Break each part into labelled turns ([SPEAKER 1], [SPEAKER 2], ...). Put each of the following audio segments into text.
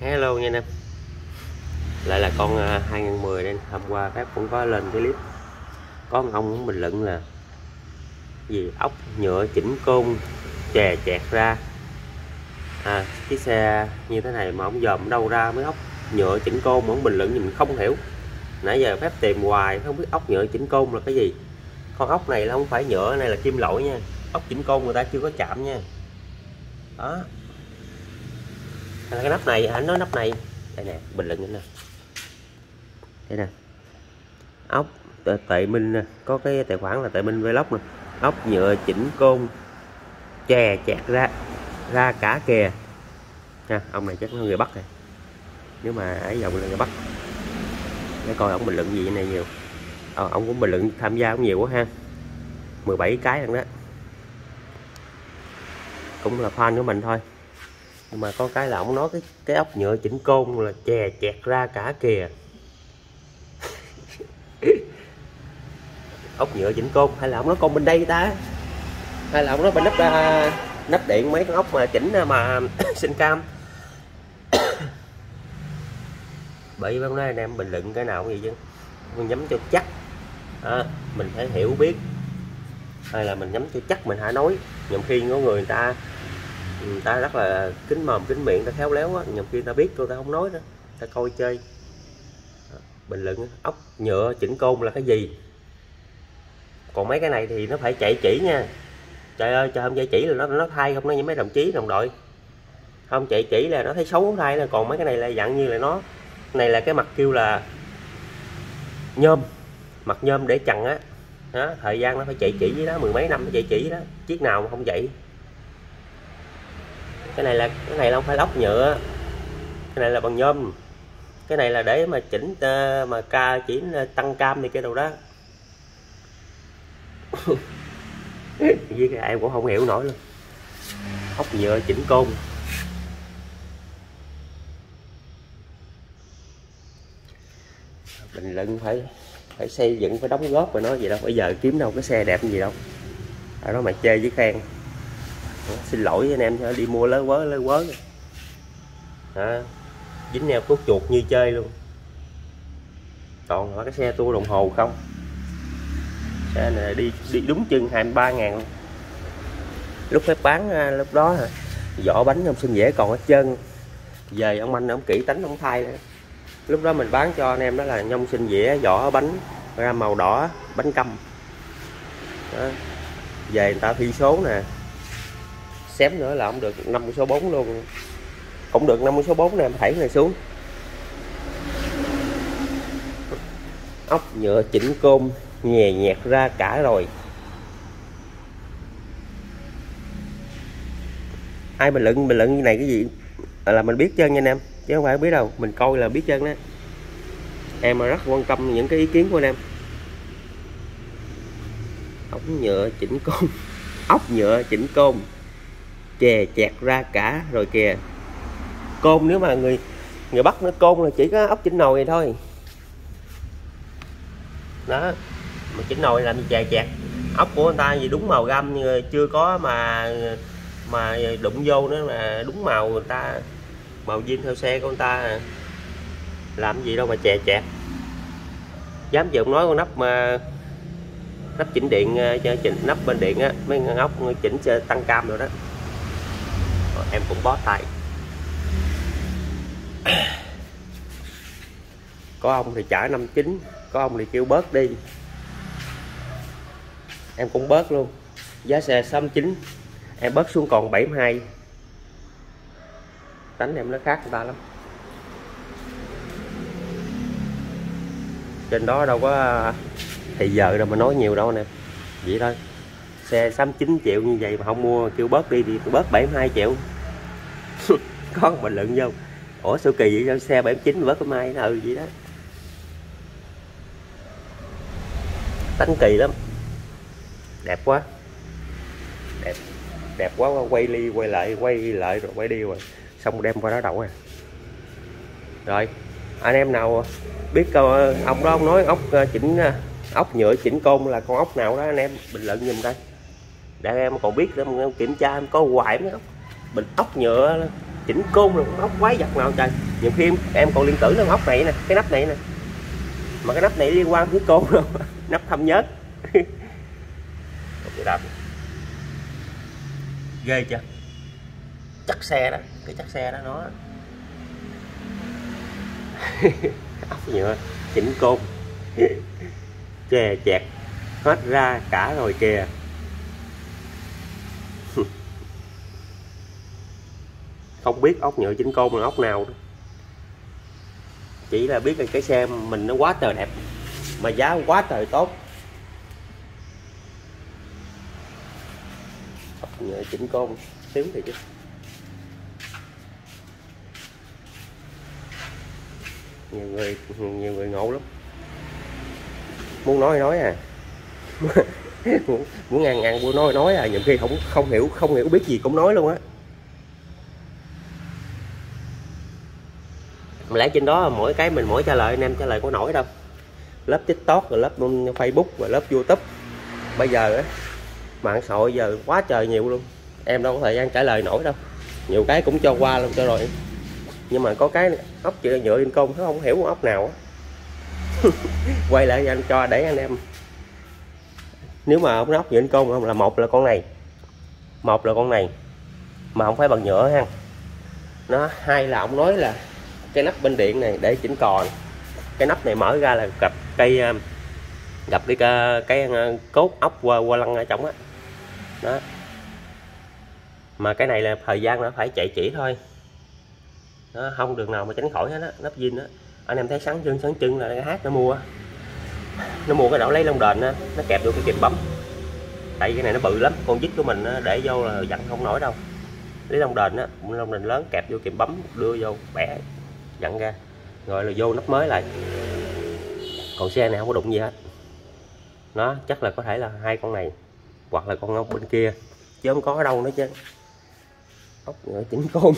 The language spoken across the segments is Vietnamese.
[SPEAKER 1] hello nha anh em lại là con à, 2010 đây hôm qua phép cũng có lên cái clip. Có một ông bình luận là gì? Ốc nhựa chỉnh côn chè chẹt ra. À, cái xe như thế này mà ông dòm đâu ra mới ốc nhựa chỉnh côn mà ông bình luận thì mình không hiểu. Nãy giờ phép tìm hoài không biết ốc nhựa chỉnh côn là cái gì. Con ốc này là không phải nhựa này là kim loại nha. Ốc chỉnh côn người ta chưa có chạm nha. Đó cái nắp này anh nói nắp này. Đây nè bình luận nè. Đây nè. Ốc tệ, minh nè. Có cái tài khoản là tệ minh vlog nè. Ốc nhựa chỉnh côn chè chẹt ra ra cả kè. Nha ông này chắc là người bắc này. Nếu mà ấy giọng là người bắc. Để coi ông bình luận gì này nhiều. Ờ, ông cũng bình luận tham gia cũng nhiều quá ha. 17 cái lần đó. Cũng là fan của mình thôi nhưng mà có cái là ông nói cái cái ốc nhựa chỉnh côn là chè chẹt ra cả kìa. Ốc nhựa chỉnh côn hay là ông nói con bên đây ta? Hay là ông nói bên nắp ra à, nắp điện mấy con ốc mà chỉnh à, mà sinh cam? Bởi vì hôm nay anh em bình luận cái nào cũng vậy chứ. Mình nhắm cho chắc. À, mình phải hiểu biết. Hay là mình nhắm cho chắc mình hãy nói. Nhầm khi có người, người ta người ta rất là kính mồm kính miệng ta khéo léo á nhầm khi ta biết người ta không nói nữa ta coi chơi. Bình luận ốc nhựa chỉnh côn là cái gì? Còn mấy cái này thì nó phải chạy chỉ nha. Trời ơi trời không chạy chỉ là nó nó thay không nó như mấy đồng chí đồng đội. Không chạy chỉ là nó thấy xấu thay là còn mấy cái này là dặn như là nó này là cái mặt kêu là nhôm mặt nhôm để chặn á. Đó, thời gian nó phải chạy chỉ với đó mười mấy năm nó chạy chỉ đó chiếc nào mà không chạy cái này là, cái này là không phải ốc nhựa. Cái này là bằng nhôm. Cái này là để mà chỉnh ờ, mà ca chỉ ờ, tăng cam này kia đâu đó. Với cái em cũng không hiểu nổi luôn. Ốc nhựa, chỉnh côn. Bình luận phải phải xây dựng, phải đóng góp và nói gì đâu. Bây giờ kiếm đâu cái xe đẹp gì đâu. Ở đó mà chơi với khen xin lỗi anh em đi mua lớn quớ lớn quớ. Đó. dính neo cốt chuột như chơi luôn. Còn cái xe tua đồng hồ không? Xe này đi đi đúng chân 23 ngàn luôn. Lúc phép bán à, lúc đó vỏ bánh ông xin dễ còn hết trơn. Về ông anh ông kỹ tính ông thay nữa. lúc đó mình bán cho anh em đó là nhông sinh dĩa vỏ bánh, ra màu đỏ, bánh câm đó. về người ta thi số nè xém nữa là không được 50 số 4 luôn. Không được 50 số 4 nè em thảy này xuống. Ốc nhựa chỉnh côn, nhè nhẹt ra cả rồi. Ai bình luận bình luận này cái gì? À, là mình biết chân nha anh em. Chứ không phải biết đâu, mình coi là biết chân đó em. Rất quan tâm những cái ý kiến của anh em. Ốc nhựa chỉnh côn. Ốc nhựa chỉnh côn chè chẹt ra cả, rồi kìa. Côn nếu mà người người bắt nó côn là chỉ có ốc chỉnh nồi này thôi. Đó, mà chỉnh nồi làm gì chè chẹt. Ốc của người ta gì đúng màu găm nhưng chưa có mà mà đụng vô nữa mà đúng màu người ta, màu zin theo xe của người ta. Làm gì đâu mà chè chẹt. Dám chịu nói con nắp mà, nắp chỉnh điện ờ, chỉnh, nắp bên điện á, mấy ốc chỉnh tăng cam rồi đó em cũng bó tay. Có ông thì trả 59 có ông thì kêu bớt đi. Em cũng bớt luôn. Giá xe 69 em bớt xuống còn 72 tánh em nó khác người ta lắm. Trên đó đâu có à, thì giờ đâu mà nói nhiều đâu nè. Vậy thôi. Xe 69 triệu như vậy mà không mua, kêu bớt đi thì bớt 72 triệu con bình luận vô. Ủa, sao kỳ vậy? Sao xe 79 vớt cái mai ừ vậy đó? Tánh kỳ lắm. Đẹp quá. Đẹp đẹp quá quay ly, quay lại quay lại rồi quay đi rồi. Xong đem qua đó đậu à. Rồi, anh em nào biết câu ông đó ông nói ốc ờ, chỉnh ờ, ốc nhựa chỉnh côn là con ốc nào đó, anh em bình luận giùm đây để em còn biết, để em kiểm tra em có hoài mấy ốc bình ốc nhựa chỉnh côn rồi ốc quái vật nào trời. Nhiều khi em, em còn liên tưởng nó ốc này nè cái nắp này nè. Mà cái nắp này liên quan tới côn luôn, nắp thâm nhớt. Đạp ghê chưa? Chắc xe đó cái chắc xe đó nó. Ốc nhựa chỉnh côn. Chè chẹt hết ra cả rồi kìa không biết ốc nhựa chính côn là ốc nào đó. chỉ là biết là cái xe mình nó quá trời đẹp mà giá quá trời tốt. Ốc nhựa chỉnh côn xíu thì chứ. Nhiều người nhiều người ngộ lắm. Muốn nói nói à. Muốn, muốn ngàn ngàn muốn nói nói à. Nhiều khi không không hiểu không hiểu biết gì cũng nói luôn á. Mà lẽ trên đó mỗi cái mình mỗi trả lời, anh em trả lời có nổi đâu. Lớp tiktok, rồi lớp facebook và lớp youtube. Bây giờ á, mạng xã hội giờ quá trời nhiều luôn. Em đâu có thời gian trả lời nổi đâu. Nhiều cái cũng cho qua luôn, cho rồi. Nhưng mà có cái ốc chữ nhựa in công nó không hiểu ốc nào quay lại anh cho để anh em. Nếu mà ốc ốc nhựa in công là một là con này. Một là con này. Mà không phải bằng nhựa ha nó hai là ông nói là cái nắp bên điện này để chỉnh còn cái nắp này mở ra là gặp cây ờ, gặp cái ờ, cái, cái cốt ốc qua, qua lăng ở trong á. Đó. đó mà cái này là thời gian nó phải chạy chỉ thôi. Đó, không đường nào mà tránh khỏi hết á nắp zin á. Anh em thấy sáng chân sáng chân là cái hát nó mua. Nó mua cái đảo lấy lông đền á nó kẹp vô cái kẹp bấm. Tại cái này nó bự lắm con dít của mình á, để vô là dặn không nổi đâu. Lấy lông đền á lông đền lớn kẹp vô kẹp bấm đưa vô bẻ dặn ra. Rồi là vô nắp mới lại. Còn xe này không có đụng gì hết. Nó chắc là có thể là hai con này, hoặc là con ốc bên kia. Chứ không có ở đâu nữa chứ. Ốc ngựa chính côn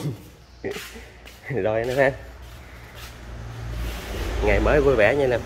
[SPEAKER 1] rồi nữa ha. Ngày mới vui vẻ nha em